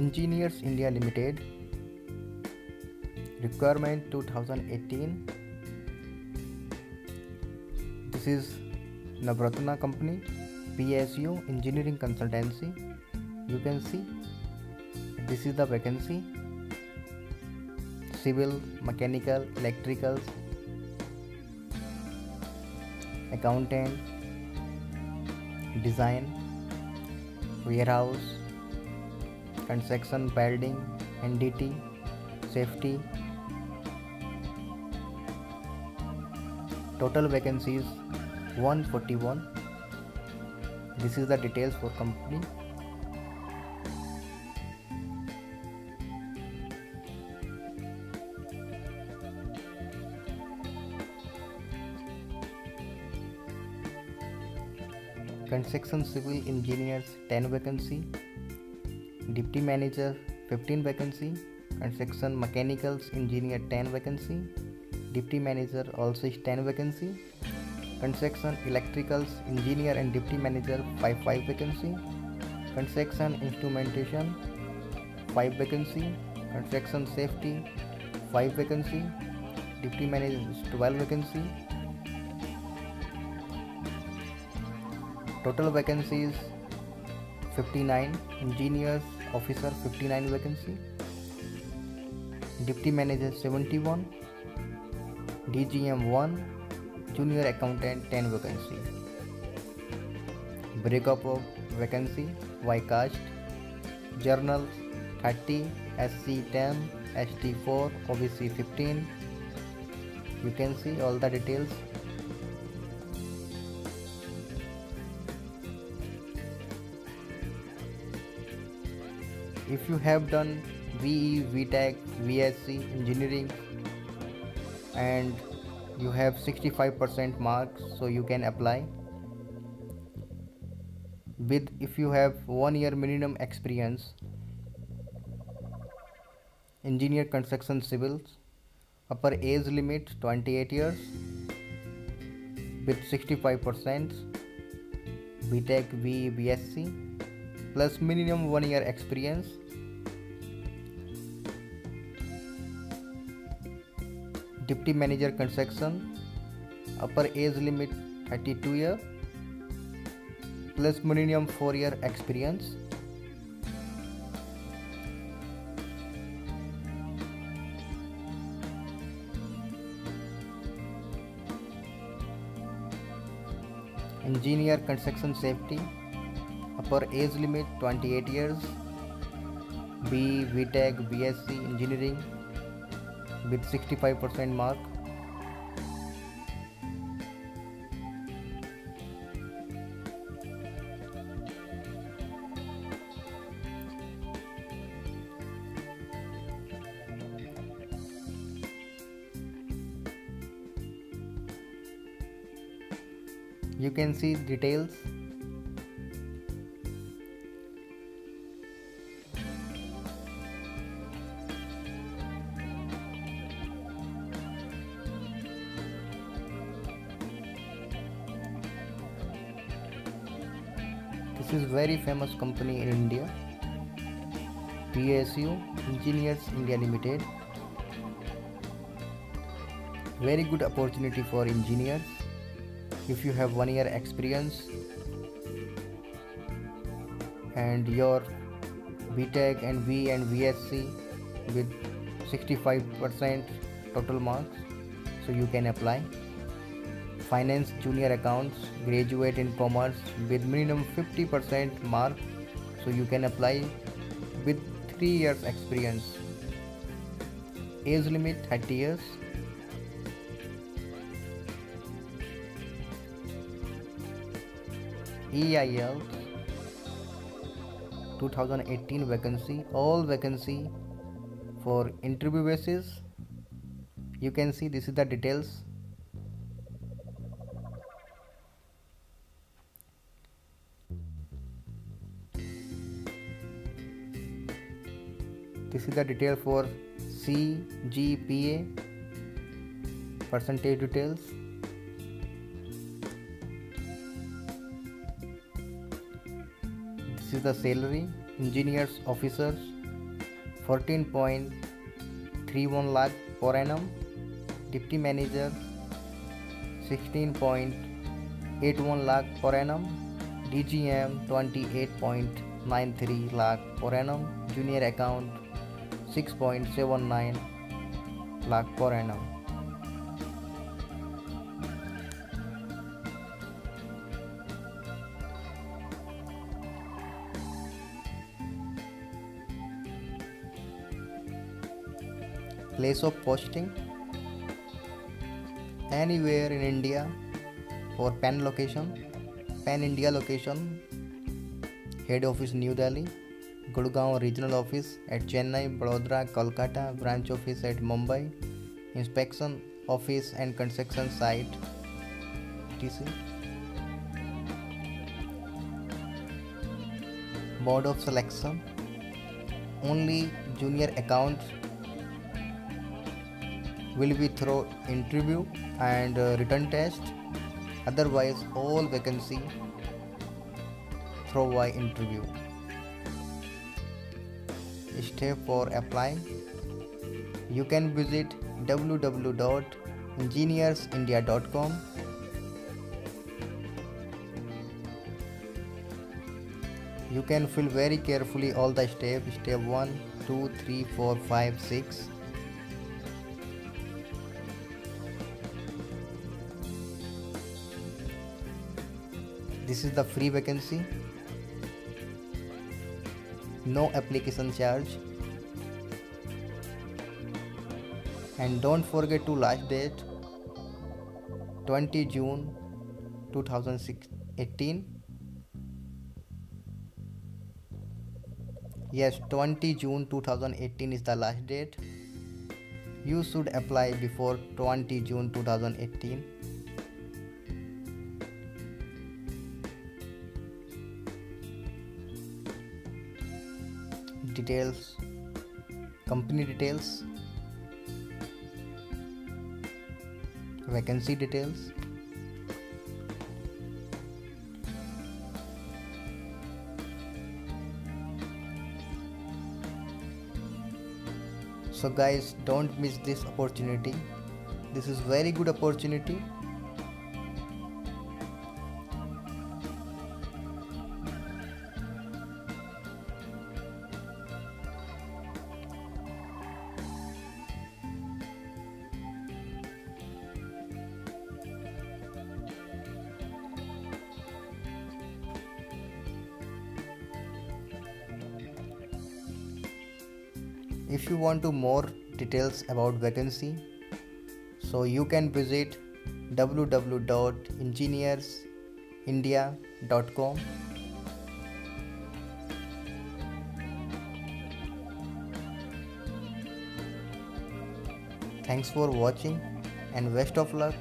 Engineers India Limited requirement 2018 this is Navratna company PSU engineering consultancy you can see this is the vacancy. Civil mechanical electricals accountant design warehouse construction building ndt safety total vacancies 141 this is the details for company. Construction civil engineers 10 vacancy deputy manager 15 vacancy construction mechanicals engineer 10 vacancy. Deputy manager also is 10 vacancy. Construction electricals engineer and deputy manager 5 5 vacancy. Construction instrumentation 5 vacancy. Construction safety 5 vacancy. Deputy manager 12 vacancy. Total vacancies 59 engineers officer 59 vacancy. Deputy manager 71 dgm 1 junior accountant 10 vacancy. Breakup of vacancy y caste. Journal 30 sc 10 st 4 obc 15 you can see all the details if you have done BE, BTech, BSc engineering and you have 65% marks so you can apply. With if you have one year minimum experience engineer construction civils upper age limit 28 years with 65% BTech, BE, BSc plus minimum one year experience deputy manager construction upper age limit 32 year plus minimum 4 year experience. Engineer construction safety upper age limit 28 years. B BTech BSc engineering with 65% mark. You can see details this is very famous company in india. Psu engineers india limited. Very good opportunity for engineers. If you have one year experience and your btech and v and bsc with 65% total marks so you can apply finance junior accounts graduate in commerce with minimum 50% mark. So you can apply with 3 years experience. Age limit 30 years. EIL 2018 vacancy. All vacancy for interview basis. You can see this is the details this is the detail for CGPA percentage details. This is the salary engineers officers 14.31 lakh per annum. Deputy manager 16.81 lakh per annum. Dgm 28.93 lakh per annum. Junior account 6.79 lakh per annum. Place of posting. Anywhere in India for PAN location. PAN India location. Head office New Delhi Gurgaon regional office at Chennai Vadodara, Kolkata branch office at Mumbai inspection office and construction site T board of selection only junior account will be through interview and written test otherwise all vacancy through by interview step for applying you can visit www.engineersindia.com you can fill very carefully all the steps step 1 2 3 4 5 6 this is the free vacancy no application charge. And don't forget to last date 20 June 2018 yes 20 June 2018 is the last date. You should apply before 20 June 2018 details company details vacancy details. So guys don't miss this opportunity. This is very good opportunity if you want to more details about vacancy so you can visit www.engineersindia.com thanks for watching and best of luck